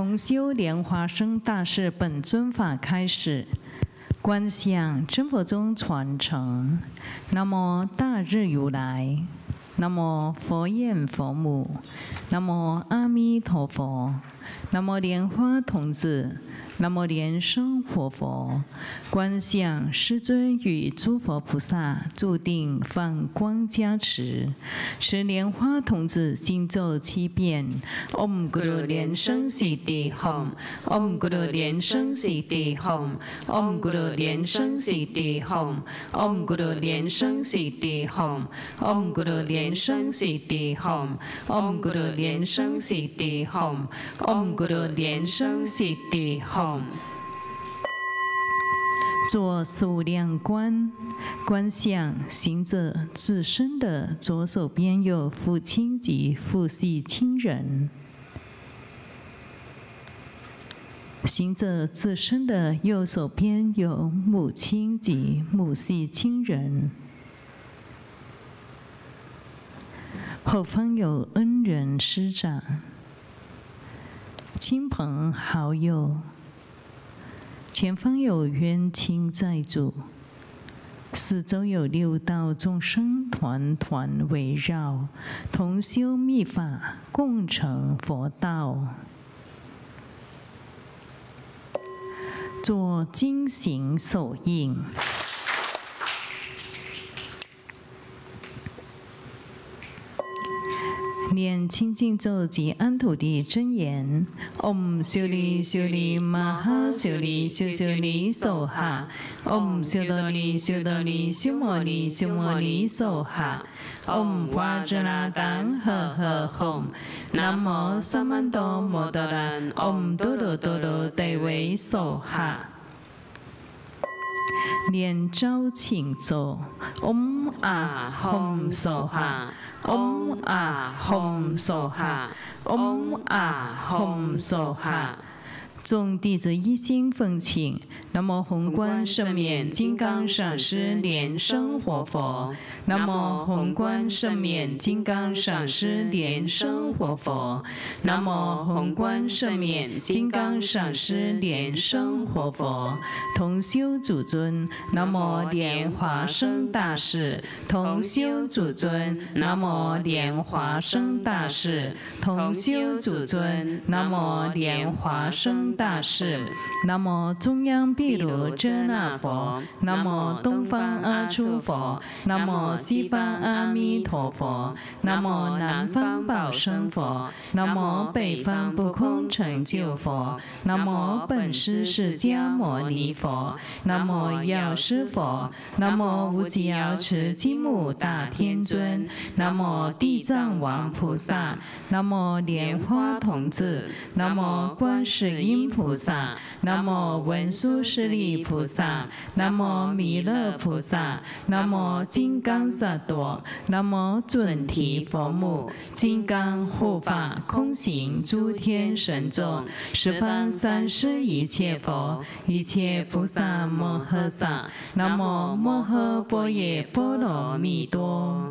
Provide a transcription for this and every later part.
从修莲花生大士本尊法开始，观想真佛宗传承。那么大日如来，那么佛焰佛母，那么阿弥陀佛，那么莲花童子。南无莲生佛，佛观相师尊与诸佛菩萨，注定放光加持。持莲花童子心咒七遍：唵咕噜莲生喜地吽，唵咕噜莲生喜地吽，唵咕噜莲生喜地吽，唵咕噜莲生喜地吽，唵咕噜莲生喜地吽，唵咕莲生地吽，咕噜莲生喜地吽。做数量观，观想行者自身的左手边有父亲及父系亲人，行者自身的右手边有母亲及母系亲人，后方有恩人师长、亲朋好友。前方有冤亲债主，四周有六道众生团团围绕，同修密法，共成佛道。做金行手印。念清净咒及安土地真言。：Om 修利修利玛哈修利修修利梭哈，Om 修多利修多利修摩利修摩利梭哈，Om 瓦遮那当呵呵吽，南无萨曼多摩多兰，Om 多罗多罗得为梭哈。念招请咒。：Om 啊吽梭哈。嗡啊吽梭哈，嗡啊吽梭哈。众弟子一心奉请，南无宏观圣免金刚上师莲生活佛，南无宏观圣免金刚上师莲生活佛，南无宏观圣免金刚上师莲生活佛。同修主尊，南无莲华生大士。同修主尊，南无莲华生大士。同修主尊，南无莲华生。大士，南无中央毗卢遮那佛，南无东方阿出佛，南无西方阿弥陀佛，南无南方宝生佛，南无北方不空成就佛，南无本师释迦牟尼佛，南无药师佛，南无无极瑶池金木大天尊，南无地藏王菩萨，南无莲花童子，南无观世音。菩萨，南无文殊师利菩萨，南无弥勒菩萨，南无金刚萨埵，南无准提佛母，金刚护法空行诸天神众，十方三世一切佛，一切菩萨摩诃萨，南无摩诃般若波罗蜜多。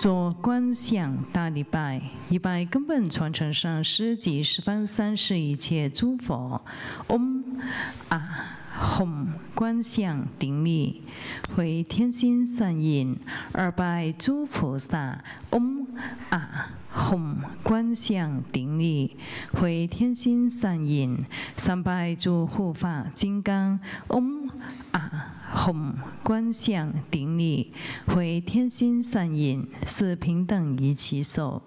做观想大礼拜，礼拜根本传承上师及十方三世一切诸佛。嗡啊吽，观想顶礼，回天心善印。二拜诸菩萨。嗡啊吽，观想顶礼，回天心善印。三拜诸护法金刚。嗡啊。吽，观想顶礼，回天心善印，是平等一起手。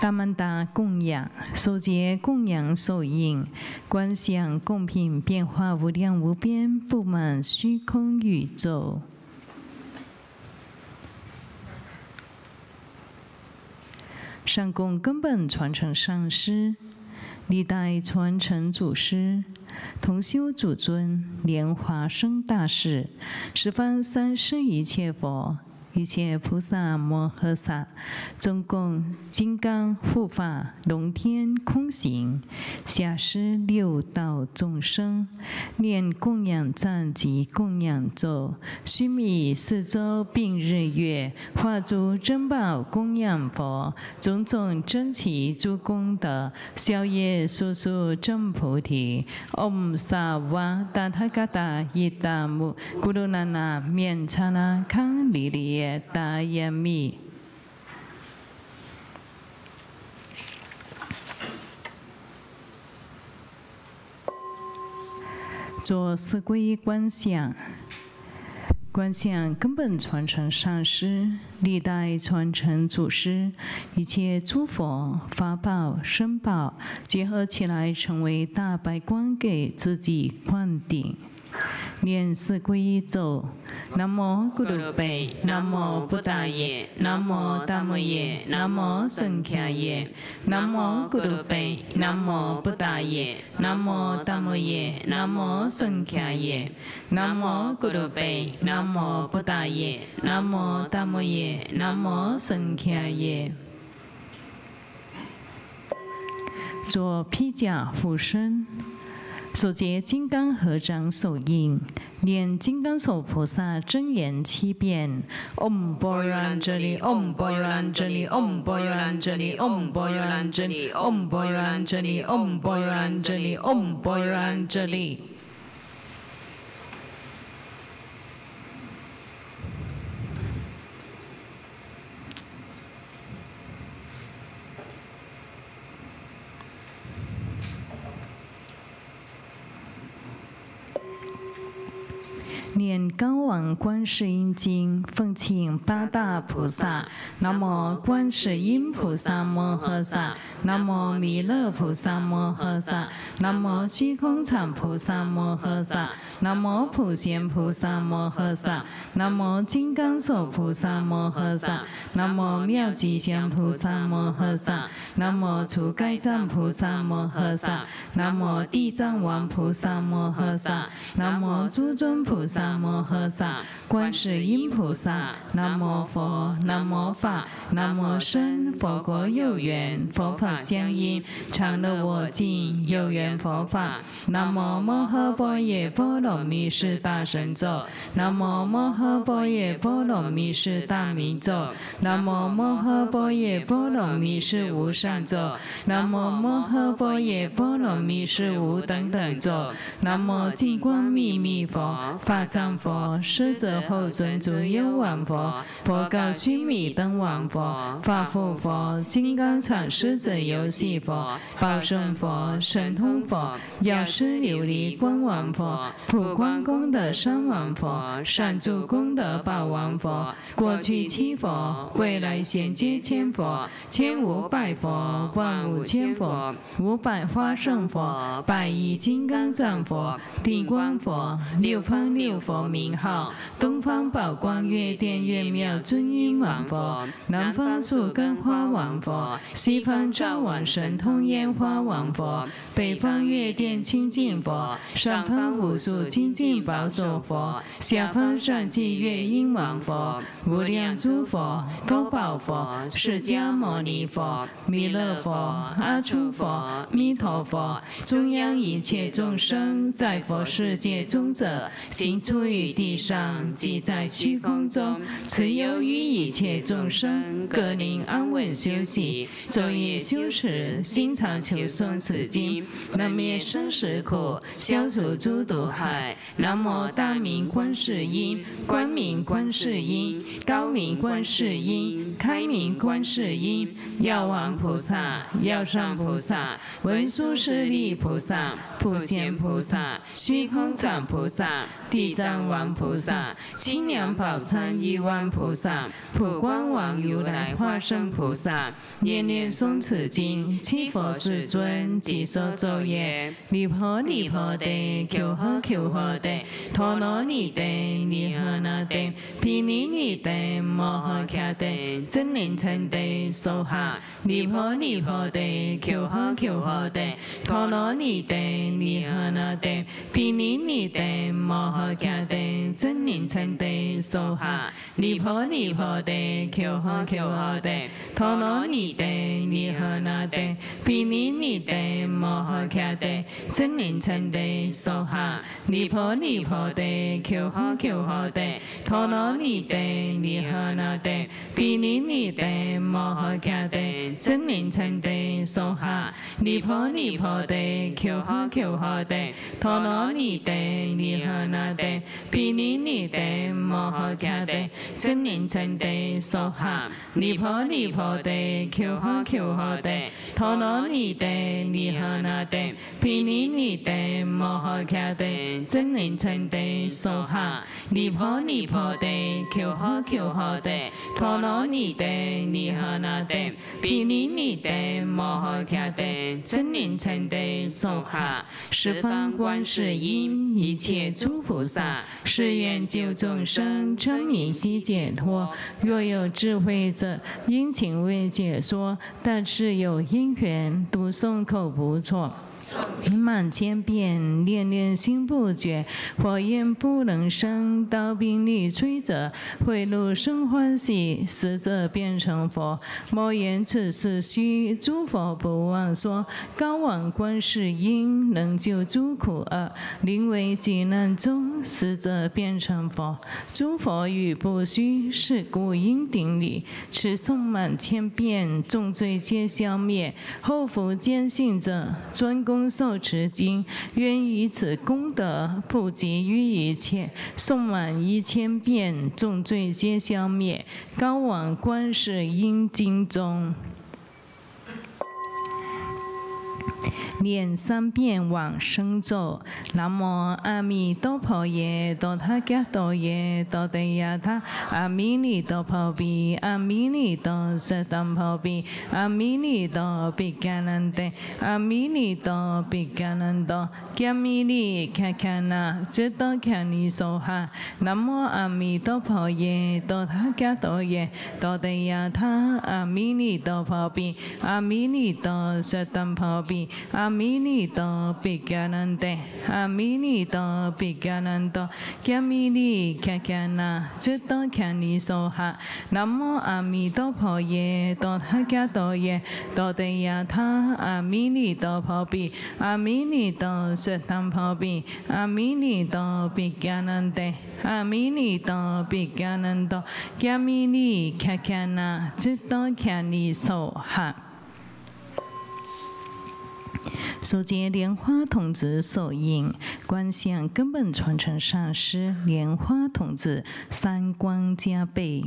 大曼达供养，手结供养手印，观想供品变化无量无边，布满虚空宇宙。上供根本传承上师。历代传承祖师，同修祖尊莲华生大士，十方三世一切佛，一切菩萨摩诃萨，总共金刚护法龙天空行，下施六道众生，念供养赞及供养咒，须弥四周并日月，化诸珍宝供养佛，种种珍奇诸功德，消业速速证菩提。唵萨瓦达他嘎达伊达姆，咕噜那那面刹那康里里。大严密，做四归观想，观想根本传承上师，历代传承祖师，一切诸佛法宝身宝结合起来，成为大白光，给自己灌顶。念四皈依咒：南无咕噜贝，南无布达耶，南无达摩耶，南无僧伽耶。南无咕噜贝，南无布达耶，南无达摩耶，南无僧伽耶。南无咕噜贝，南无布达耶，南无达摩耶，南无僧伽耶。做披甲护身。所结金刚合掌手印，念金刚手菩萨真言七遍。唵波罗兰遮利，唵波罗兰遮利，唵波罗兰遮利，唵波罗兰遮利，唵波罗兰遮利，唵波罗兰遮利，唵波罗兰遮利。念高王观世音经，奉请八大菩萨。南无观世音菩萨摩诃萨，南无弥勒菩萨摩诃萨，南无虚空藏菩萨摩诃萨，南无普贤菩萨摩诃萨，南无金刚手菩萨摩诃萨，南无妙吉祥菩萨摩诃萨，南无除盖藏菩萨摩诃萨，南无地藏王菩萨摩诃萨，南无诸尊菩萨。南无诃萨，观世音菩萨。南无佛，南无法，南无僧。佛国有缘，佛法相应，常乐我净，有缘佛法。南无摩诃般若波罗蜜是大神咒。南无摩诃般若波罗蜜是大明咒。南无摩诃般若波罗蜜是无上咒。南无摩诃般若波罗蜜是无等等咒。南无净光秘密佛，法藏。佛师者后尊诸幽王佛，佛告须弥登王佛，法护佛，金刚藏狮子游戏佛，宝胜佛，神通佛，药师琉璃光王佛，普光功德山王佛，善住功德宝王佛，过去七佛，未来现接千佛，千五百佛，万五千佛，五百花胜佛，百亿金刚藏佛，地光佛，六方六。佛名号：东方宝光月殿月妙尊音王佛，南方树根花王佛，西方照王神通烟花王佛，北方月殿清净佛，上方无数清净宝所佛，下方善寂月音王佛，无量诸佛，高宝佛，释迦牟尼佛，弥勒佛，阿出佛，弥陀佛，中央一切众生，在佛世界中者，行出。于地上，即在虚空中，此由于一切众生，各令安稳休息，昼夜修持，心常求诵此经，能灭生死苦，消除诸毒害。南无大明观世音，光明观世音，高明观世音，开明观世音，药王菩萨，药上菩萨，文殊师利菩萨，普贤菩萨，虚空藏菩萨，地藏。王菩萨、清凉宝忏亿万菩萨、普光王如来化身菩萨，念念诵此经，七佛世尊即说咒言：弥婆弥婆地，求诃求诃地，陀罗尼地，尼诃那地，毗尼尼地，摩诃迦地，真灵称地，娑哈。弥婆弥婆地，求诃求诃地，陀罗尼地，尼诃那地，毗尼尼地，摩诃。诃迦帝，真言真的，说哈，尼婆尼婆的，求诃求诃帝，陀罗尼帝，尼和那帝，毗尼尼帝，摩诃迦帝，真言真的，说哈，尼婆尼婆的，求诃求诃帝，陀罗尼帝，尼和那帝，毗尼尼帝，摩诃迦帝，真言真的，说哈，尼婆尼婆的，求诃求诃帝，陀罗尼帝，尼和那地，比尼尼地，摩诃伽地，真尼真地，娑哈，尼婆尼婆地，求诃求诃地，陀罗尼地，尼诃那地，比尼尼地，摩诃伽地，真尼真地，娑哈，尼婆尼婆地，求诃求诃地，陀罗尼地，尼诃那地，比尼尼地，摩诃伽地，真尼真地，娑哈，十方观世音，一切诸佛。菩萨，誓愿救众生，称名悉解脱。若有智慧者，殷勤为解说。但是有因缘，读诵口不错。名满千遍，念念心不绝。火焰不能生，刀兵力摧者，贿赂生欢喜，死者变成佛。莫言此事虚，诸佛不忘说。高往观世音，能救诸苦厄。临危急难中，死者变成佛。诸佛语不虚，是故应顶礼。持诵满千遍，众罪皆消灭。后福坚信者，专攻。受持经，愿以此功德普及于一切，诵满一千遍，众罪皆消灭。高往观世音经中。念三遍往生咒，南无阿弥陀佛耶，多他伽多耶，多地亚他，阿弥尼多婆毗，阿弥尼多舍当婆毗，阿弥尼多毗迦南帝，阿弥尼多毗迦南多，迦弥尼卡卡那，智多卡尼娑哈，南无阿弥陀佛耶，多他伽多耶，多地亚他，阿弥尼多婆毗，阿弥尼多舍当婆阿弥陀佛，伽喃他，阿弥陀佛，伽喃他，伽弥尼，伽伽那，诸托伽尼所哈。南无阿弥陀佛，耶，多他伽多耶，多德亚他，阿弥陀佛，比，阿弥陀佛，比，阿弥陀佛，伽喃他，阿弥陀佛，伽喃他，伽弥尼，伽伽那，诸托伽尼所哈。首节莲花童子手印，观想根本传承上师莲花童子三光加倍。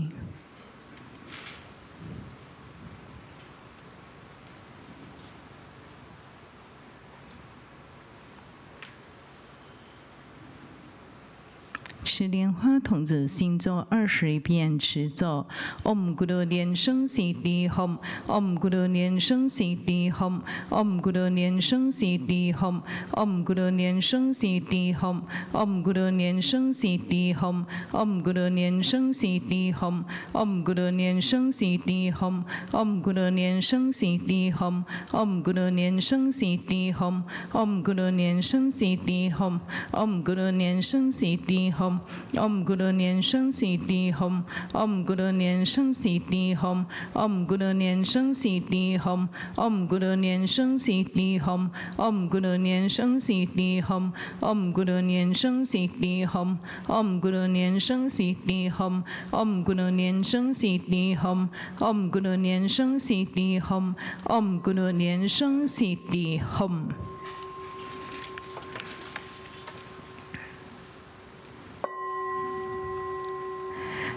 是莲花童子星座二十一变持座我们咕噜连声 cd 轰我咕噜连声 cd 轰我咕噜连声 cd 轰我咕噜连声 cd 轰我咕噜连声 cd 轰我咕噜连声 cd 轰我咕噜连声 cd 轰我咕噜连声 cd 轰我咕噜连声 cd 轰我咕噜连声 cd 轰我咕噜连声 cd 轰 Om Guru 念生悉地 Hum Om Guru 念生悉地 Hum Om Guru 念生悉地 Hum Om Guru 念生悉地 Hum Om Guru 念生悉地 Hum Om Guru 念生悉地 Hum Om Guru 念生悉地 Hum Om Guru 念生悉地 Hum Om Guru 念生悉地 Hum Om Guru 念生悉地 Hum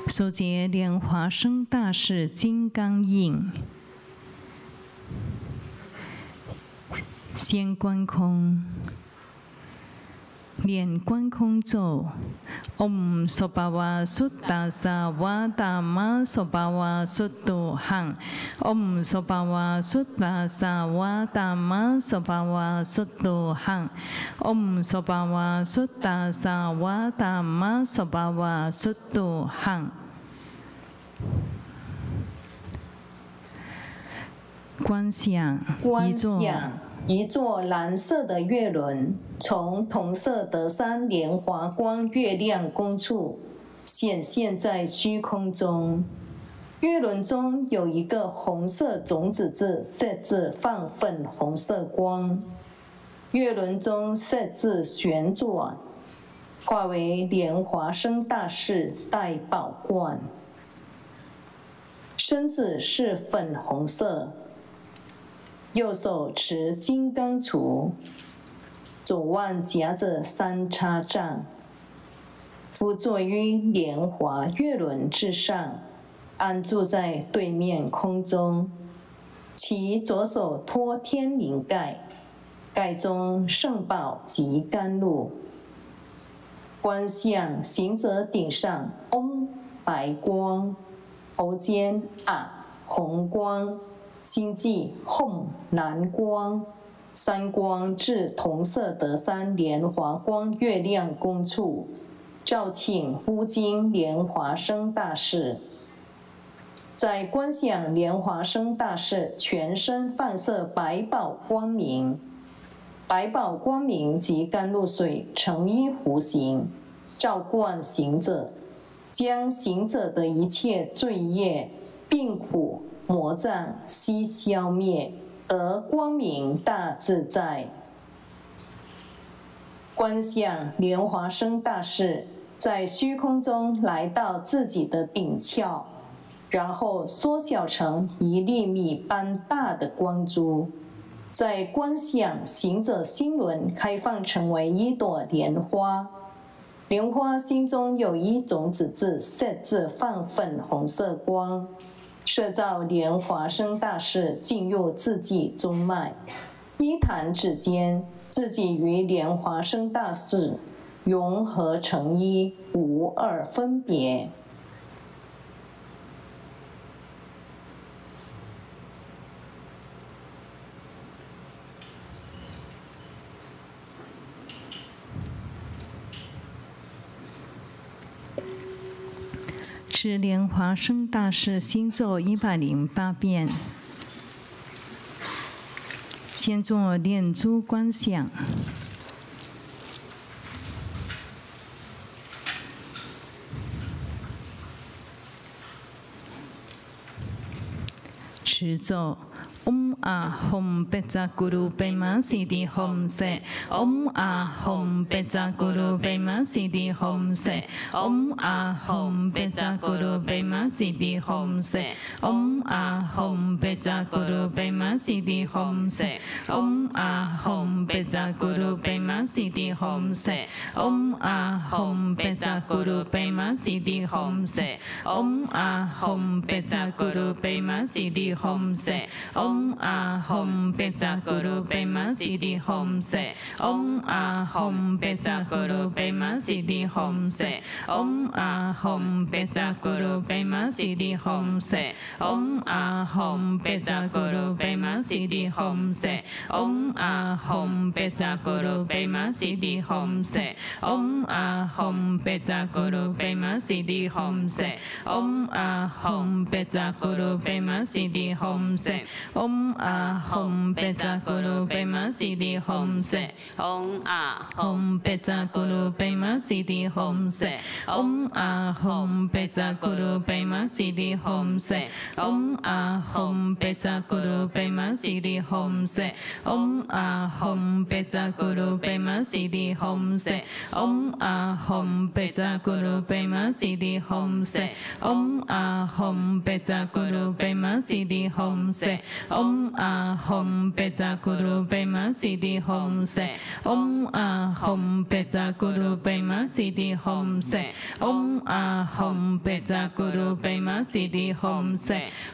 首节莲华生大士金刚印，先观空，Niên quan không chỗ 连观空咒，Om Sobhava Sutta Savada Ma Sobhava Sutto Hang Om Sobhava Sutta Savada Ma Sobhava Sutto Hang Om Sobhava Sutta Savada Ma Sobhava Sutto Hang quan 想，一座。一座蓝色的月轮从同色的三莲华光月亮宫处显现在虚空中。月轮中有一个红色种子字，色字放粉红色光。月轮中色字旋转，化为莲华生大士戴宝冠，身子是粉红色。右手持金刚杵，左腕夹着三叉杖，伏坐于莲华月轮之上，安住在对面空中。其左手托天灵盖，盖中圣宝及甘露。观相行者顶上，嗡白光，头尖啊红光。心际红蓝光，三光至同色得三莲华光月亮宫处，召请乌金莲华生大士。在观想莲华生大士全身放射百宝光明，百宝光明及甘露水成一弧形，照灌行者，将行者的一切罪业、病苦。魔障悉消灭，得光明大自在。观想莲华生大士在虚空中来到自己的顶窍，然后缩小成一粒米般大的光珠，在观想行者心轮开放成为一朵莲花，莲花心中有一种子字色放粉红色光。摄造莲华生大士进入自己中脉，一弹指间，自己与莲华生大士融合成一，无二分别。是莲华生大师新作一百零八遍，先做念珠观想，持咒。啊吽贝扎咕噜贝玛西迪吽塞，嗡啊吽贝扎咕噜贝玛西迪吽塞，嗡啊吽贝扎咕噜贝玛西迪吽塞，嗡啊吽贝扎咕噜贝玛西迪吽塞，嗡啊吽贝扎咕噜贝玛西迪吽塞，嗡啊吽贝扎咕噜贝玛西迪吽塞，嗡啊吽贝扎咕噜贝玛西迪吽塞，嗡。嗡啊吽贝扎咕噜贝玛西迪吽塞，嗡啊吽贝扎咕噜贝玛西迪吽塞，嗡啊吽贝扎咕噜贝玛西迪吽塞，嗡啊吽贝扎咕噜贝玛西迪吽塞，嗡啊吽贝扎咕噜贝玛西迪吽塞，嗡啊吽贝扎咕噜贝玛西迪吽塞，嗡啊吽贝扎咕噜贝玛西迪吽塞。嗡啊吽贝扎咕噜贝玛西迪吽塞，嗡啊吽贝扎咕噜贝玛西迪吽塞，嗡啊吽贝扎咕噜贝玛西迪吽塞，嗡啊吽贝扎咕噜贝玛西迪吽塞，嗡啊吽贝扎咕噜贝玛西迪吽塞，嗡啊吽贝扎咕噜贝玛西迪吽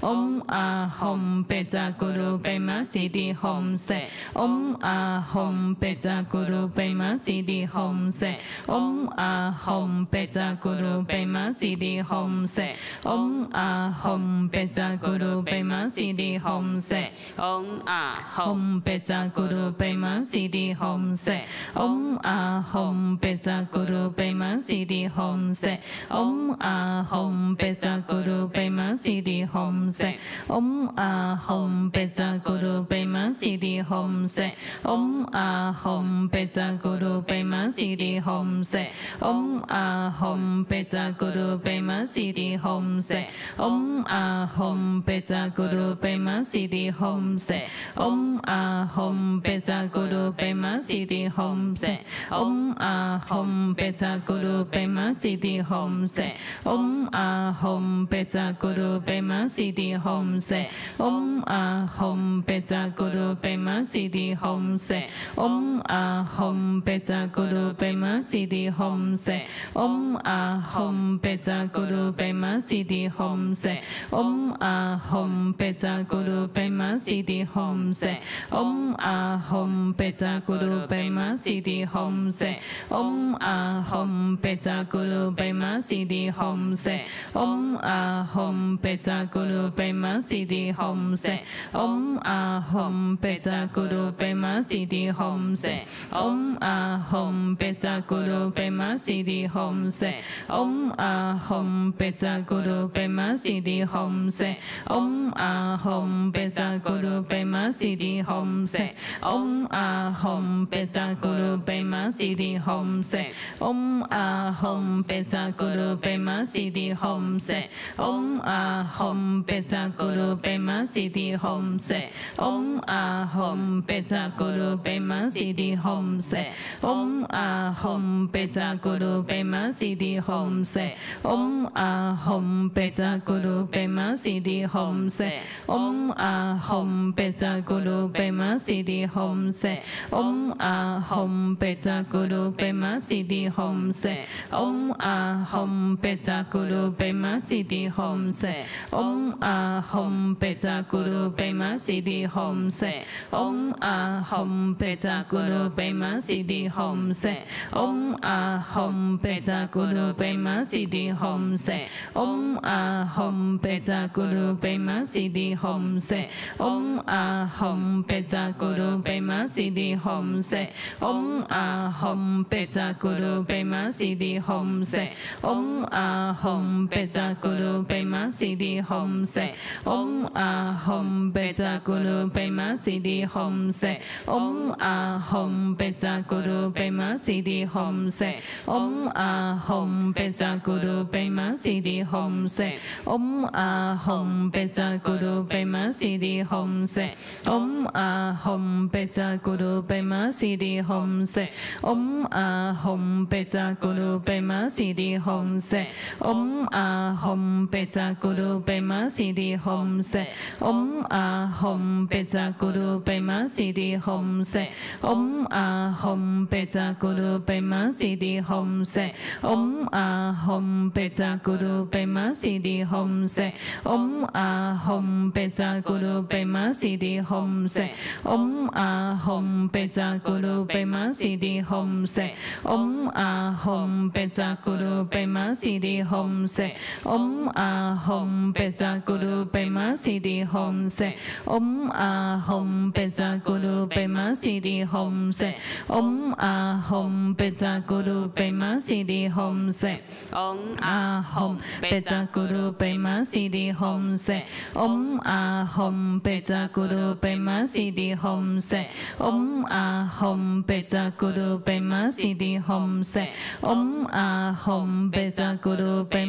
塞，嗡啊吽贝扎咕噜贝玛西迪吽塞。嗡啊吽贝扎咕噜贝玛西迪吽塞，嗡啊吽贝扎咕噜贝玛西迪吽塞，嗡啊吽贝扎咕噜贝玛西迪吽塞，嗡啊吽贝扎咕噜贝玛西迪吽塞，嗡啊吽贝扎咕噜贝玛西迪吽塞，嗡啊吽贝扎咕噜贝玛西迪吽塞，嗡啊吽贝扎咕噜贝玛西迪吽塞。嗡啊吽。吽贝扎咕噜贝玛西迪吽塞，嗡啊吽贝扎咕噜贝玛西迪吽塞，嗡啊吽贝扎咕噜贝玛西迪吽塞，嗡啊吽贝扎咕噜贝玛西迪吽塞，嗡啊吽贝扎咕噜贝玛西迪吽塞，嗡啊吽贝扎咕噜贝玛西迪吽塞，嗡啊吽贝扎咕噜贝玛西迪吽塞，嗡。啊吽贝扎咕噜贝玛西迪吽塞，嗡啊吽贝扎咕噜贝玛西迪吽塞，嗡啊吽贝扎咕噜贝玛西迪吽塞，嗡啊吽贝扎咕噜贝玛西迪吽塞，嗡啊吽贝扎咕噜贝玛西迪吽塞，嗡啊吽贝扎咕噜贝玛西迪吽塞，嗡啊吽贝扎咕噜贝玛西迪吽塞。嗡啊吽贝扎咕噜贝玛西迪吽塞，嗡啊吽贝扎咕噜贝玛西迪吽塞，嗡啊吽贝扎咕噜贝玛西迪吽塞，嗡啊吽贝扎咕噜贝玛西迪吽塞，嗡啊吽贝扎咕噜贝玛西迪吽塞，嗡啊吽贝扎咕噜贝玛西迪吽塞，嗡啊吽贝扎咕噜贝玛西迪。吽塞，嗡啊吽贝扎咕噜贝玛西迪吽塞，嗡啊吽贝扎咕噜贝玛西迪吽塞，嗡啊吽贝扎咕噜贝玛西迪吽塞，嗡啊吽贝扎咕噜贝玛西迪吽塞，嗡啊吽贝扎咕噜贝玛西迪吽塞，嗡啊吽贝扎咕噜贝玛西迪吽塞，嗡啊吽贝扎咕噜。贝玛西迪吽塞，嗡啊吽贝扎咕噜贝玛西迪吽塞，嗡啊吽贝扎咕噜贝玛西迪吽塞，嗡啊吽贝扎咕噜贝玛西迪吽塞，嗡啊吽贝扎咕噜贝玛西迪吽塞，嗡啊吽贝扎咕噜贝玛西迪吽塞，嗡啊吽贝扎咕塞，嗡啊吽贝扎咕噜贝玛西迪吽塞，嗡啊吽贝扎咕噜贝玛西迪吽塞，嗡啊吽贝扎咕噜贝玛西迪吽塞，嗡。啊吽贝扎咕噜贝玛西迪吽塞，嗡啊吽贝扎咕噜贝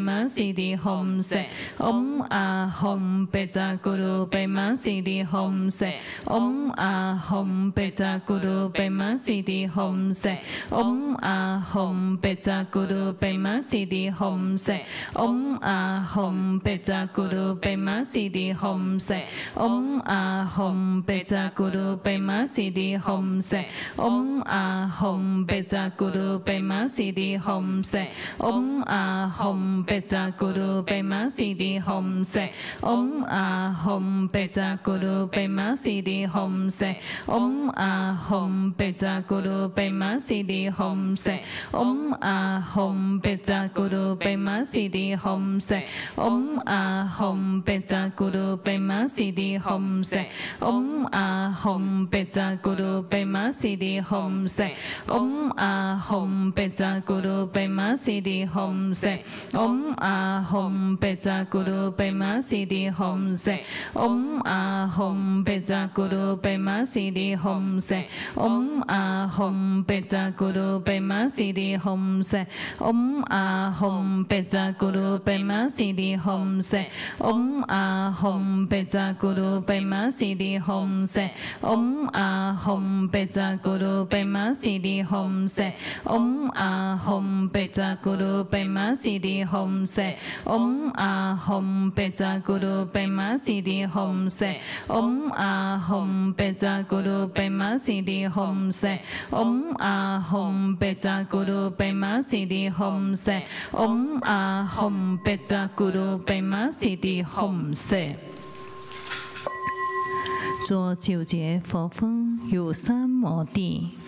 玛西迪吽塞，嗡啊吽贝扎咕噜贝玛西迪吽塞，嗡啊吽贝扎咕噜贝玛西迪吽塞，嗡啊吽贝扎咕噜贝玛西迪吽塞，嗡啊吽贝扎咕噜贝玛西迪吽塞，嗡啊吽贝扎咕噜贝玛西迪吽塞。嗡啊吽贝扎咕噜贝玛西迪吽塞，嗡啊吽贝扎咕嗡啊吽，贝扎咕噜贝玛悉 Guru Bema Siddhi Hom Se Om 咕噜贝玛 Beta Guru 扎咕噜贝 Siddhi Hom 扎咕噜贝 Ahom Beta Guru Bema 西地吽舍，唵阿吽，贝扎咕噜贝玛西地吽舍，唵阿吽，贝扎咕噜贝玛西地吽舍，唵阿吽，贝扎咕噜贝玛西地吽舍，唵阿吽，贝扎咕噜贝玛西地吽舍，唵阿吽，贝扎咕噜贝玛西地吽舍，唵阿吽，贝扎。Guru Pema Siddhi Hom Se Om Ah Hom Peja Guru Pema Siddhi Hom Se Om Ah Hom Peja 做九节佛风，有三摩地。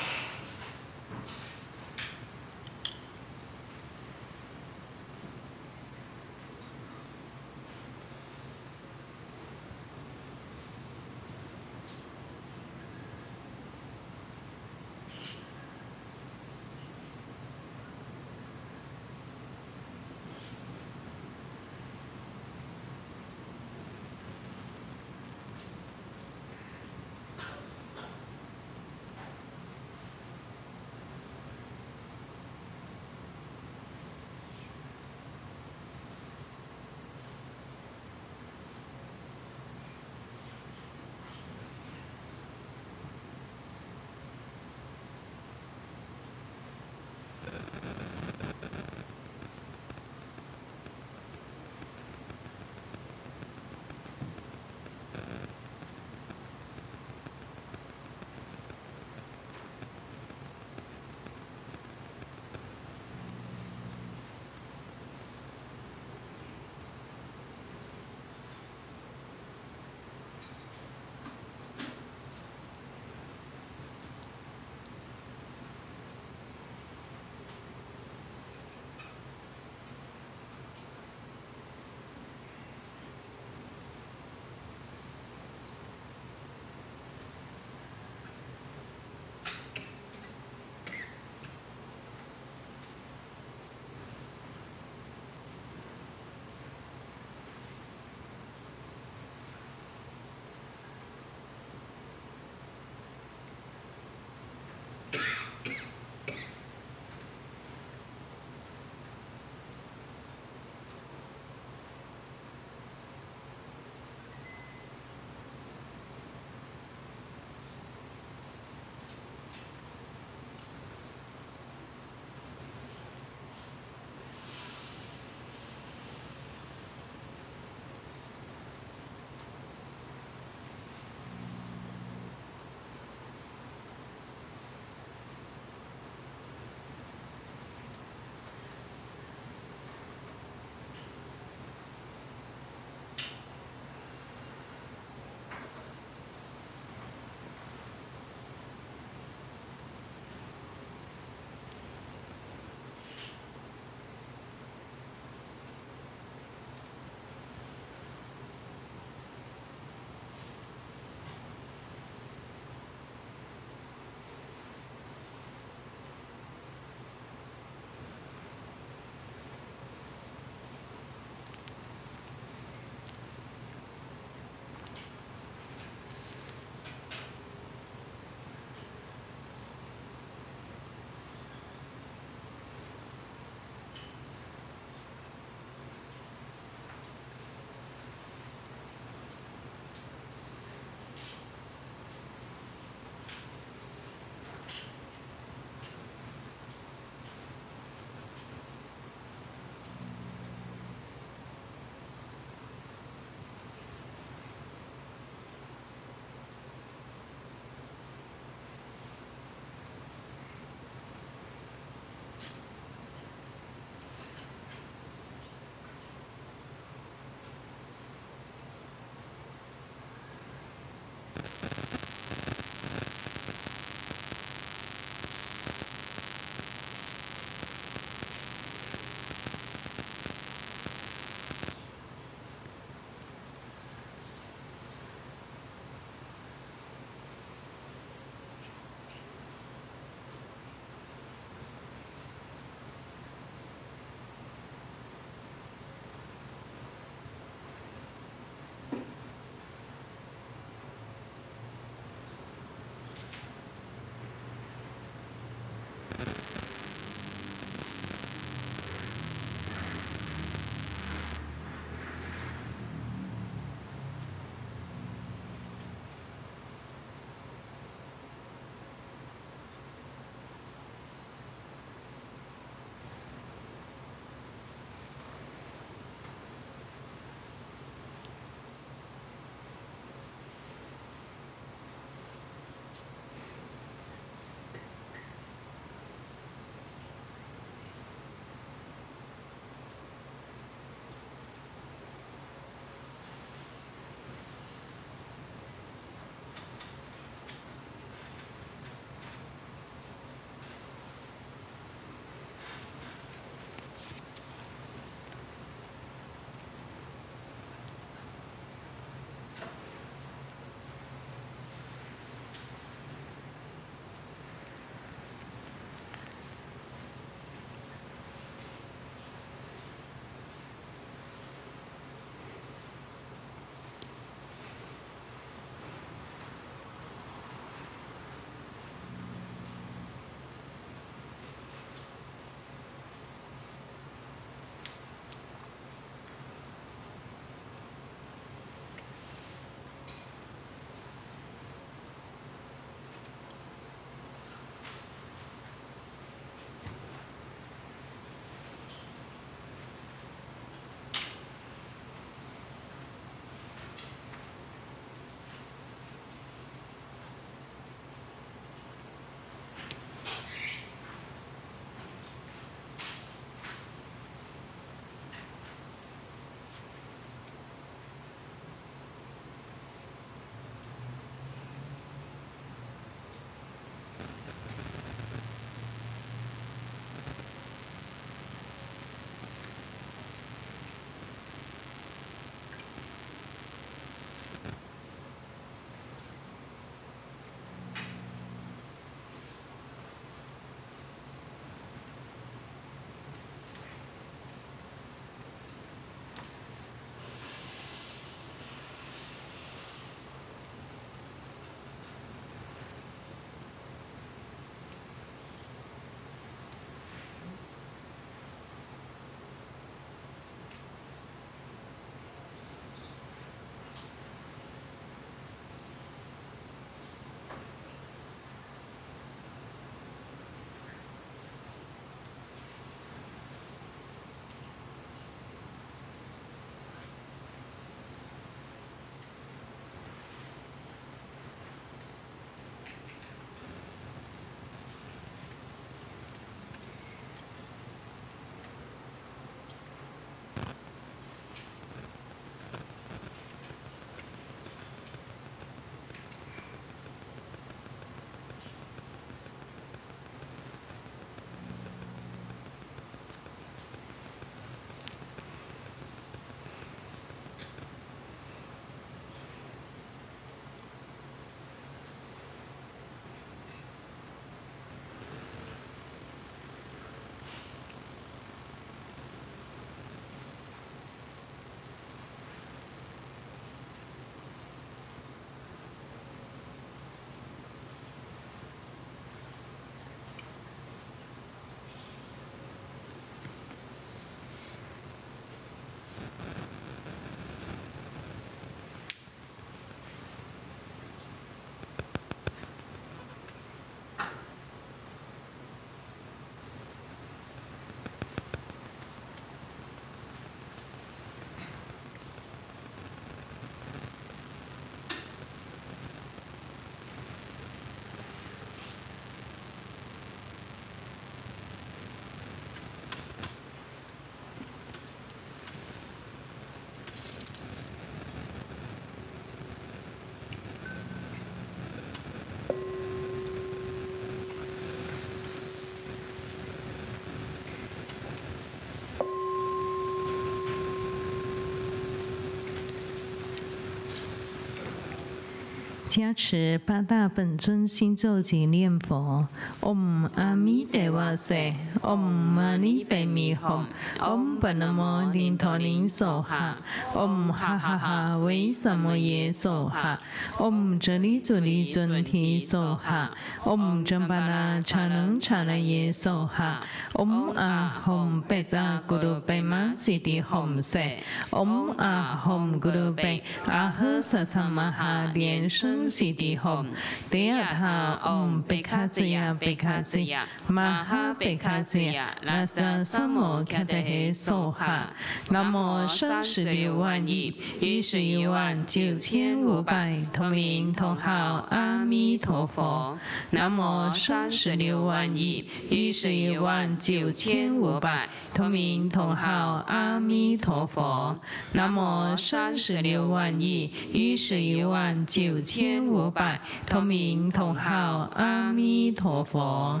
加持八大本尊心咒及念佛。Om 阿弥陀佛，Om 玛尼贝咪吽，Om 本南无林陀林娑哈，Om 哈哈哈维萨摩耶娑哈，Om 哲利祖利尊提娑哈，Om 真巴拉查能查那耶娑哈，Om 阿吽贝扎咕噜贝玛悉地吽塞，Om 阿吽咕噜贝阿呵萨萨玛哈莲生悉地吽，第二塔 Om 贝卡兹呀贝卡兹呀，玛哈贝卡兹呀，拉扎萨摩卡德嘿娑哈，南无三十六万亿一十一万九千五百同名同号阿弥陀佛，南无三十六万亿一十一万九千五百同名同号阿弥陀佛，南无三十六万亿一十一万九千五百同名同号阿弥陀佛。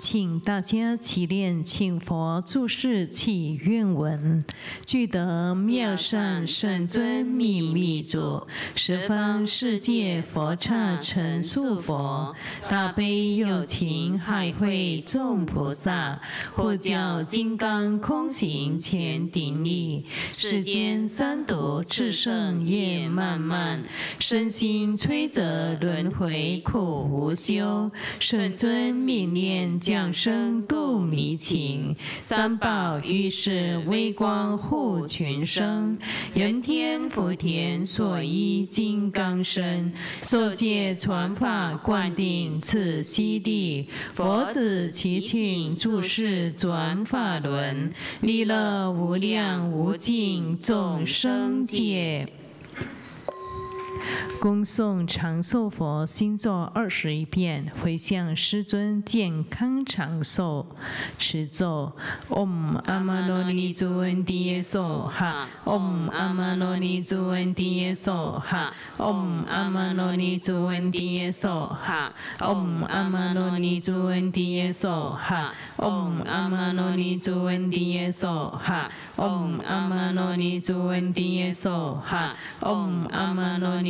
请大家起念请佛注释祈愿文，具得妙善圣尊秘密主，十方世界佛刹成数佛，大悲有情海会众菩萨，护教金刚空行前顶立，世间三毒炽盛业漫漫，身心摧折轮回苦无休，圣尊命念。降生度迷情，三宝于是微光护群生，人天福田所依金刚身，所借传法灌顶此西地，佛子齐请注释转法轮，利乐无量无尽众生界。恭送长寿佛新作二十一遍，回向师尊健康长寿。持咒：唵阿玛诺尼诸恩帝耶娑哈。唵阿玛诺尼诸恩帝耶娑哈。唵阿玛诺尼诸恩帝耶娑哈。唵阿玛诺尼诸恩帝耶娑哈。唵阿玛诺尼诸恩帝耶娑哈。唵阿玛诺尼诸恩帝耶娑哈。唵阿玛诺尼。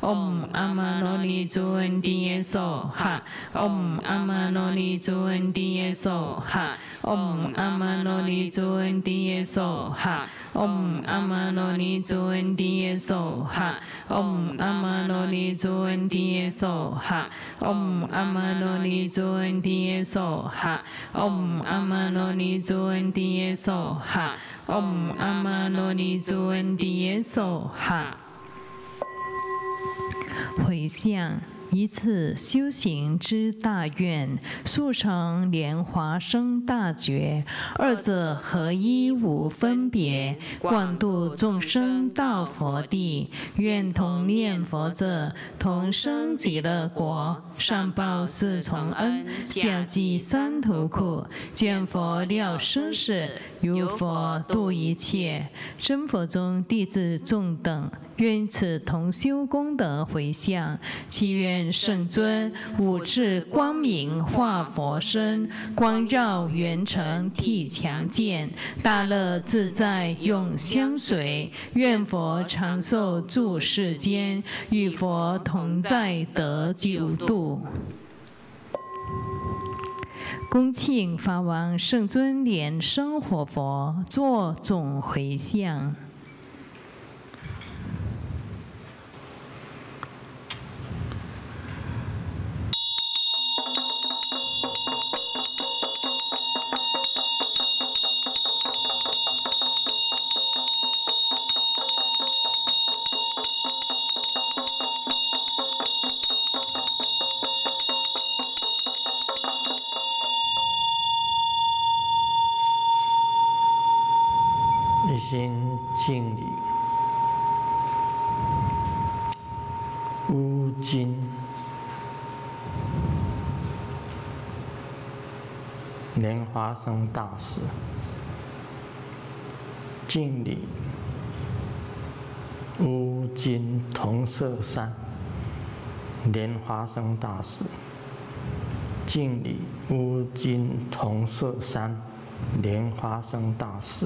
，Om 阿玛罗尼祖恩地耶娑哈，Om 阿玛罗尼祖恩地耶娑哈。Om 阿玛罗尼祖恩地耶娑哈，Om 阿玛罗尼祖恩地耶娑哈，Om 阿玛罗尼祖恩地耶娑哈，Om 阿玛罗尼祖恩地耶娑哈，Om 阿玛罗尼祖恩地耶娑哈，Om 阿玛罗尼祖恩地耶娑哈，回向。一次修行之大愿，速成莲华生大觉，二者合一无分别，广度众生到佛地。愿同念佛者，同生极乐国，上报四重恩，下济三途苦。见佛了生死，如佛度一切。真佛中弟子众等。愿此同修功德回向，祈愿愿圣尊五智光明化佛身，光照圆成体强健，大乐自在永相随。愿佛长寿住世间，与佛同在得九度。恭请法王圣尊莲生活佛作总回向。莲花生大师敬礼乌金同色山莲花生大师敬礼乌金同色山莲花生大师。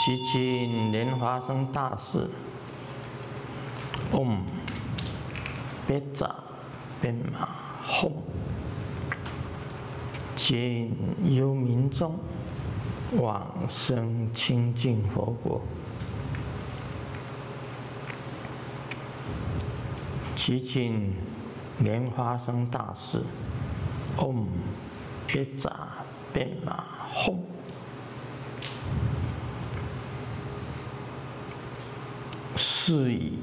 祈请莲花生大士嗡，别扎别马吽，请由民众往生清净佛国。祈请莲花生大士嗡，别扎别马吽。是以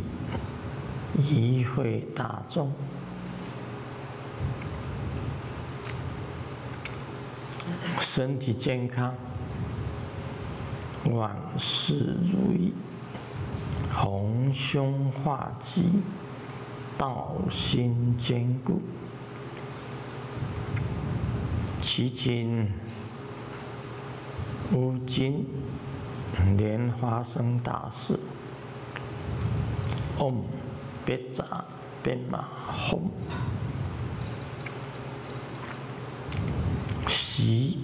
一会大众身体健康，万事如意，红胸化吉，道心坚固。祈请乌金莲花生大士。嗡，别扎别马吽，习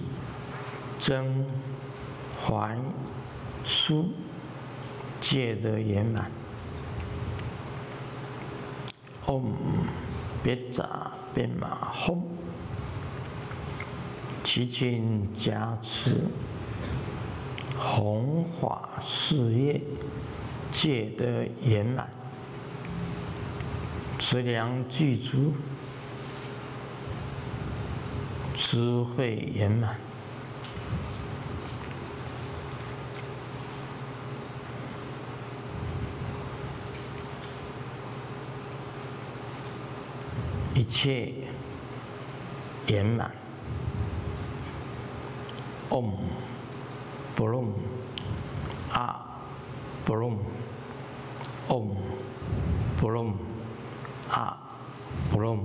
真怀书戒得圆满。嗡，别扎别马吽，祈请加持弘法事业戒得圆满。持粮具足，智慧圆满，一切圆满。嗡，不隆，啊，不隆，啊，不隆。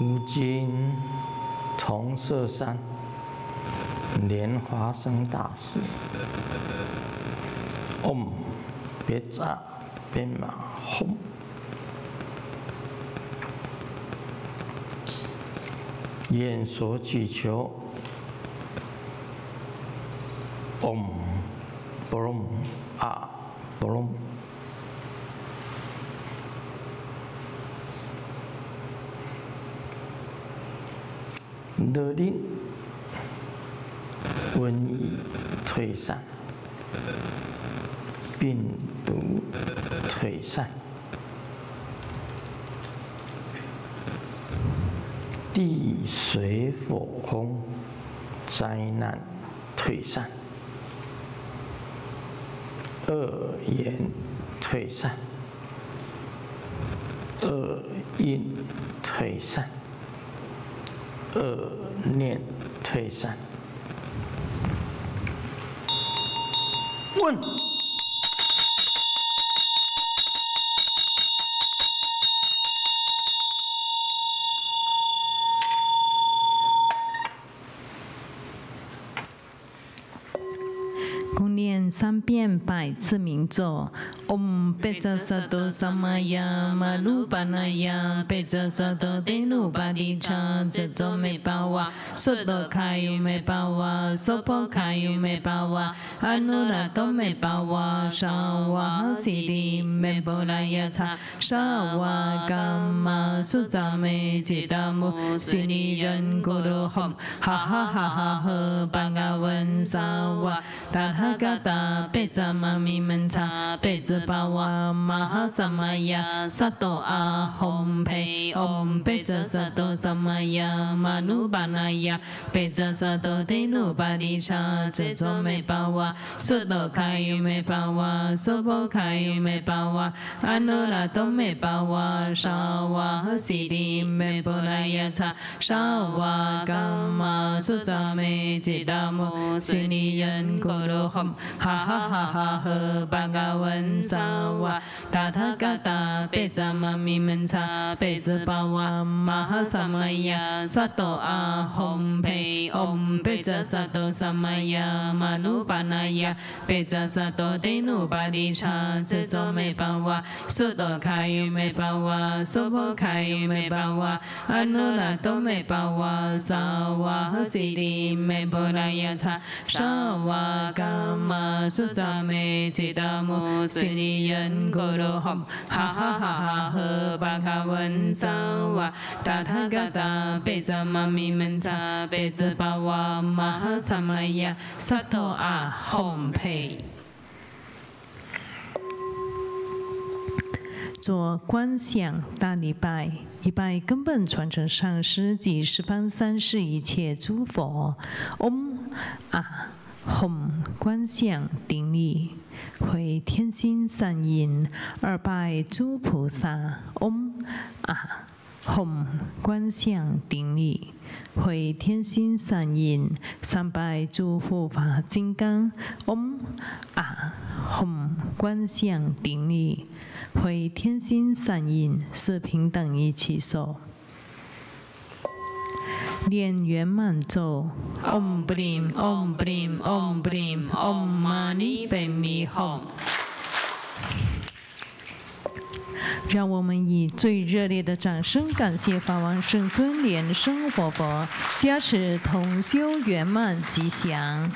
五金同色山莲花生大师。嗡，别扎，别马吽，愿所祈求，嗡，不隆，啊，不隆，得令瘟疫退散。病毒退散，地水火风灾难退散，恶言退散，恶因退散，恶念退散。问。三遍百次名咒，Om 贝扎萨多萨玛雅玛鲁巴那雅贝扎萨多德鲁巴迪查这咒没巴瓦，梭多卡尤没巴瓦，梭波卡尤没巴瓦，阿努拉多没巴瓦，沙瓦西迪没波拉雅查，沙瓦伽玛苏扎没吉达姆，悉尼人咕噜哄，哈哈哈哈呵巴嘎文萨瓦，达哈嘎达。萨，贝扎玛咪门萨，贝扎巴瓦玛哈萨玛呀，萨多阿吽培，唵贝扎萨多萨玛呀，玛努巴那呀，贝扎萨多提努巴利查，这座美巴瓦，苏多开于美巴瓦，苏波开于美巴瓦，阿努拉多美巴瓦，沙瓦哈西里美波拉呀查，沙瓦伽玛苏扎美吉达摩，悉尼人咕噜吽，哈哈哈哈呵巴嘎文萨瓦，达他嘎达贝扎玛咪门查，贝扎巴瓦玛哈萨玛呀，萨多阿吽培，唵贝扎萨多萨玛呀，玛努巴那呀，贝扎萨多提努巴利查，这座美苏多开于美巴瓦，苏波开于美巴瓦，阿努拉多美巴瓦，萨瓦哈西里美波拉呀查，沙瓦伽玛苏扎美吉达摩，悉尼人咕噜吽，哈哈哈哈呵巴卡文萨瓦，达他嘎达贝扎玛咪门查，贝扎巴瓦玛哈萨玛呀，萨多阿吽培。做观想大礼拜，礼拜根本传承上师及十方三世一切诸佛。嗡啊吽，观想顶礼，回天心善因，二拜诸菩萨。嗡啊吽，观想顶礼，回天心善因，三拜诸护法金刚。嗡啊吽，观想顶礼。回天心善因是平等一起受，念圆满咒，Om Brim Om Brim Om Brim Om Mani Padme Hum。让我们以最热烈的掌声，感谢法王圣尊莲生活佛加持同修圆满吉祥。